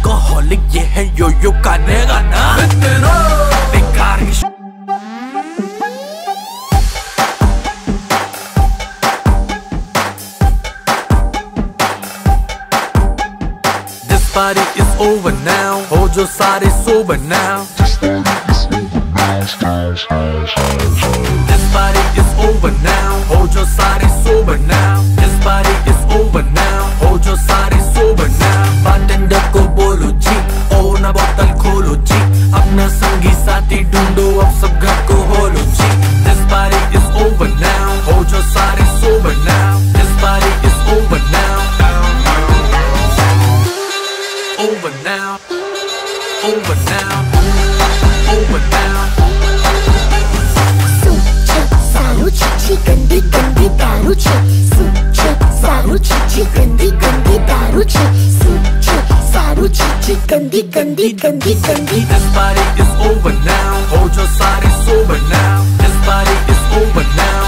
Alcoholic ये है यो यो गाने गाना बेकार की This party is over now. हो जो सारे sober now. This party is over now. हो जो सारे sober now. Over now. Over now. શું છે સારું છે છી ગંદી ગંદી દારૂ છે શું છે સારું છે છી ગંદી ગંદી દારૂ છે શું છે સારું છે છી ગંદી ગંદી ગંદી ગંદી This party is over now. Hold your side is sober now. This party is over now.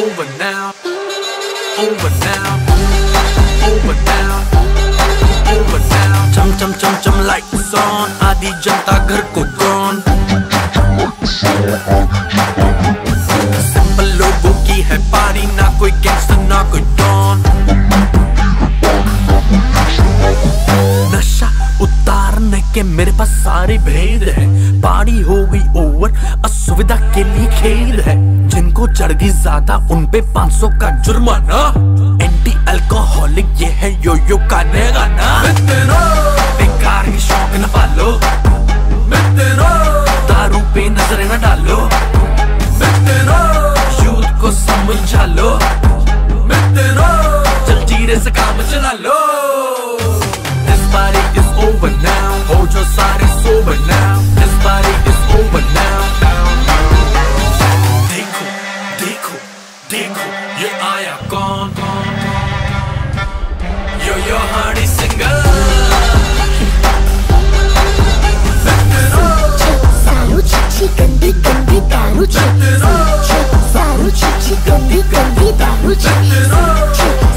Over now. Over now. Over now. चम चम है के मेरे पास सारे भेद है पारी हो गई ओवर असुविधा के लिए खेद है जिनको चढ़ गई ज़्यादा उन पे 500 का जुर्माना अल्कोहलिक ये है यो यो गाने गाना बेकार की शौक न पालो दारू पे नज़र न डालो यूथ को समझा लो चल जीरे से काम चला लो This party is over now. Your side is sober now. This party is over now. देखो, देखो, देखो, ये आया कौन? chicken, chicken, baruchi.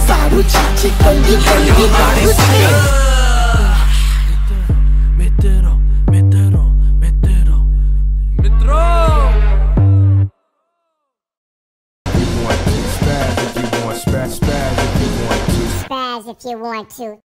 Saruchi, chicken, chicken, baruchi. Spaz if you want to.